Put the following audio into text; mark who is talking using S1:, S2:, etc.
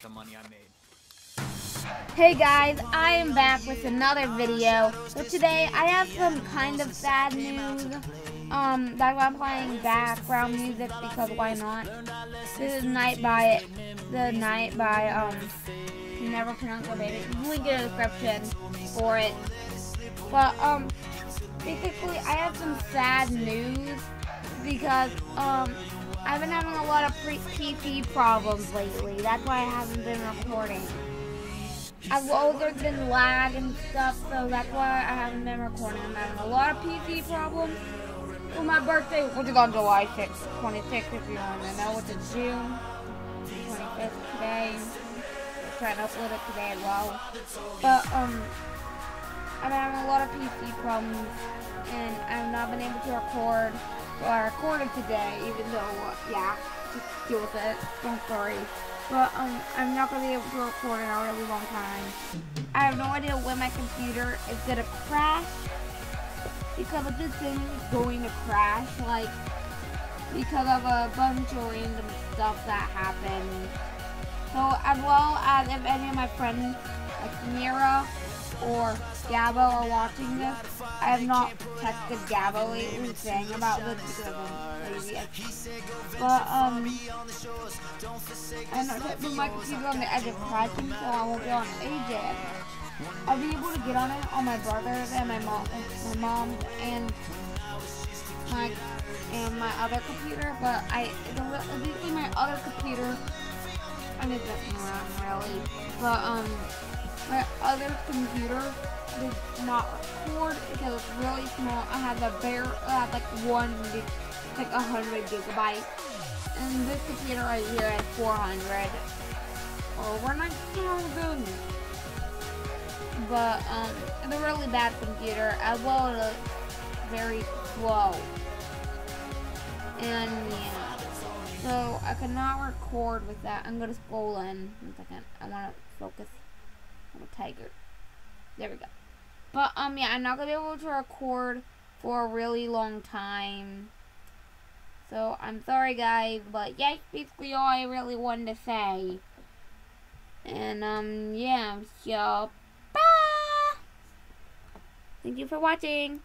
S1: the money I made.
S2: Hey guys, I am back with another video. So today I have some kind of sad news. Um, why I'm playing background music because why not? This is Night by the Night by um never pronounce the baby. Link in the description for it. But um basically I have some sad news because um I've been having a lot of PC problems lately. That's why I haven't been recording. I've there's been lag and stuff, so that's why I haven't been recording. I'm having a lot of PC problems. For my birthday, which is on July 6th, 26th, if you want to know, which is June 25th today. I'm trying to upload it today as well. But, um, I'm having a lot of PC problems, and I've not been able to record. Well, I recorded today, even though, uh, yeah, just deal with it. Don't worry. But um, I'm not going to be able to record in a really long time. I have no idea when my computer is going to crash. Because of this thing going to crash. Like, because of a bunch of random stuff that happened. So, as well as if any of my friends, like Mira or Gabo are watching this, I have not texted Gabo lately saying about this because I'm lazy. But, um, I'm not putting my computer on the edge of crashing, so I won't be on AJ. I'll be able to get on it on my brother's and my mom, my mom and my and my other computer, but I basically my other computer. I need that around really, but um, my other computer did not record because it's really small. I have a bare, I have like one, like a hundred gigabytes. And this computer right here has 400. Oh, we're not doing good. But, um, it's a really bad computer, as well as very slow. And, yeah. So, I cannot record with that. I'm gonna scroll in. One second. I wanna focus on the tiger. There we go. But, um, yeah, I'm not gonna be able to record for a really long time. So, I'm sorry, guys, but yeah, basically all I really wanted to say. And, um, yeah, so, bye! Thank you for watching.